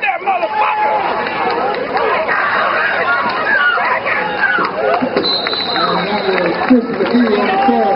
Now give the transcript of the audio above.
that motherfucker! Chris McGee on the